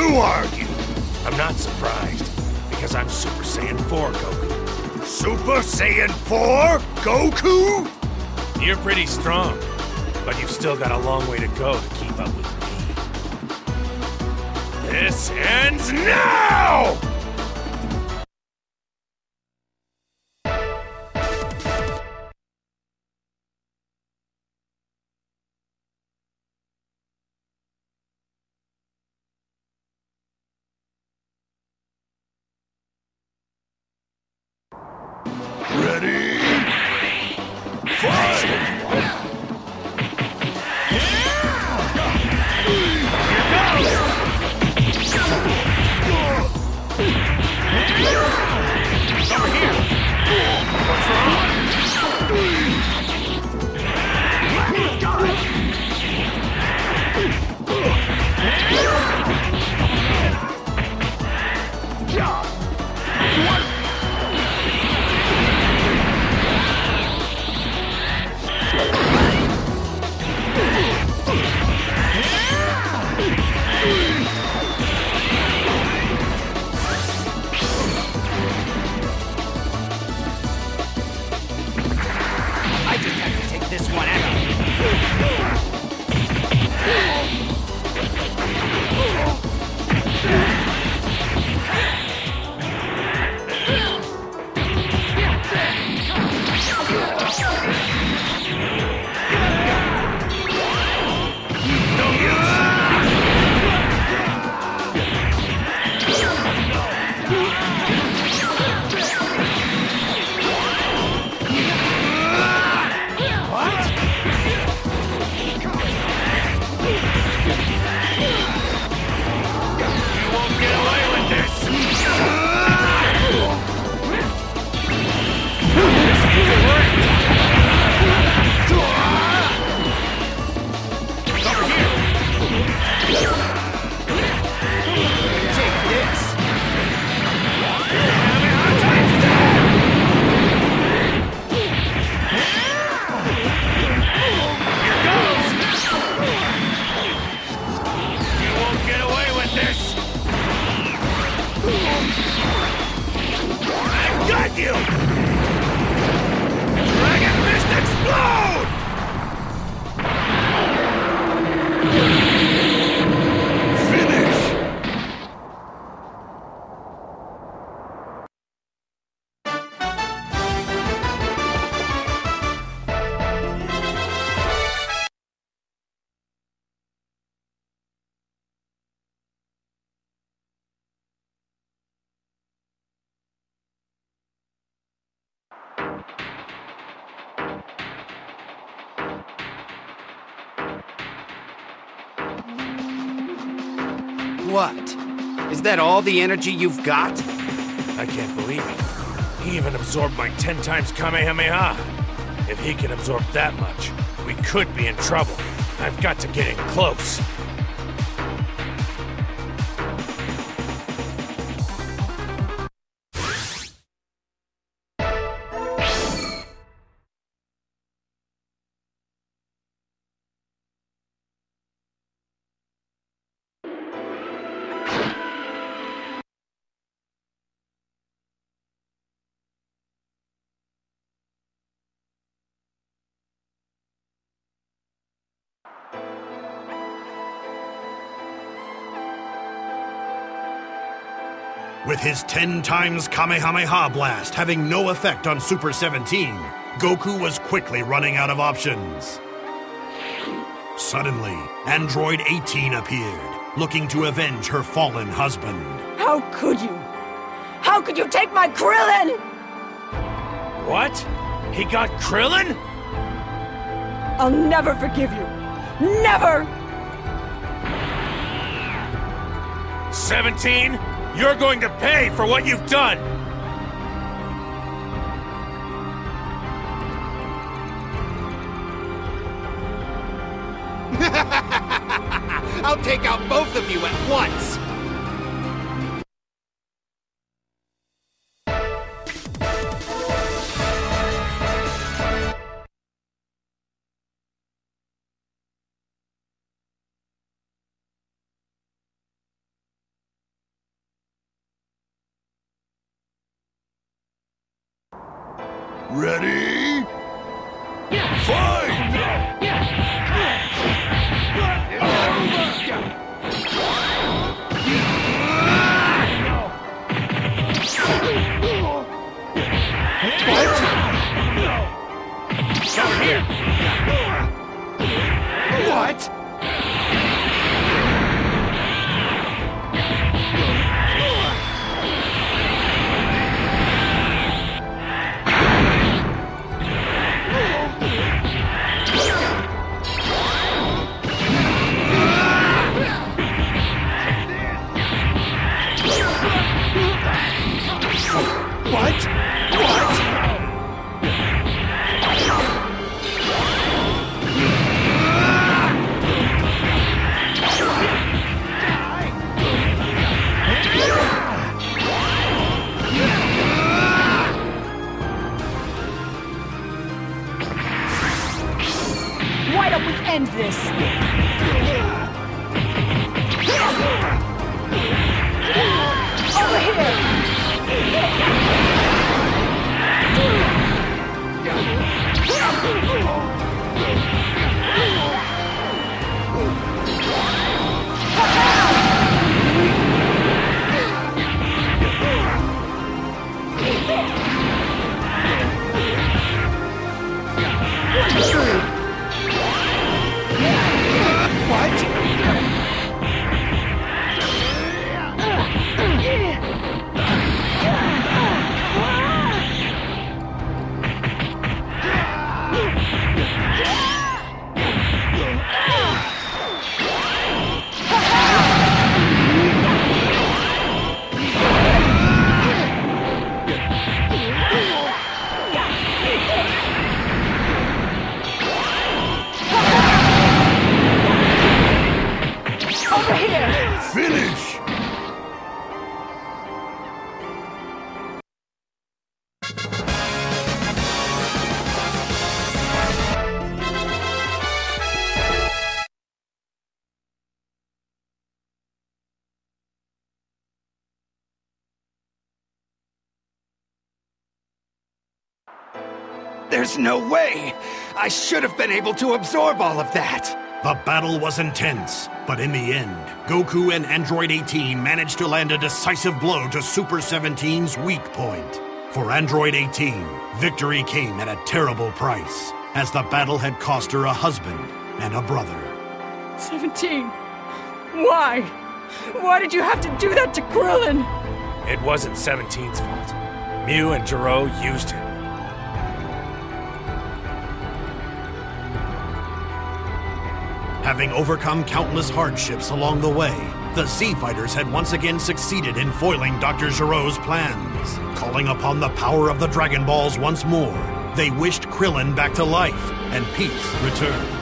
Who are you? I'm not surprised, because I'm Super Saiyan 4 Goku. Super Saiyan 4? Goku? You're pretty strong, but you've still got a long way to go to keep up with me. This ends now! Ready? Fist What? Is that all the energy you've got? I can't believe it. He even absorbed my 10 times Kamehameha. If he can absorb that much, we could be in trouble. I've got to get in close. With his 10 times Kamehameha blast having no effect on Super 17, Goku was quickly running out of options. Suddenly, Android 18 appeared, looking to avenge her fallen husband. How could you? How could you take my Krillin? What? He got Krillin? I'll never forgive you. Never! 17? You're going to pay for what you've done! I'll take out both of you at once. Ready? Fight! What? What? There's no way! I should have been able to absorb all of that! The battle was intense, but in the end, Goku and Android 18 managed to land a decisive blow to Super 17's weak point. For Android 18, victory came at a terrible price, as the battle had cost her a husband and a brother. 17. Why? Why did you have to do that to Krillin? It wasn't 17's fault. Myuu and Gero used him. Having overcome countless hardships along the way, the Z Fighters had once again succeeded in foiling Dr. Gero's plans. Calling upon the power of the Dragon Balls once more, they wished Krillin back to life, and peace returned.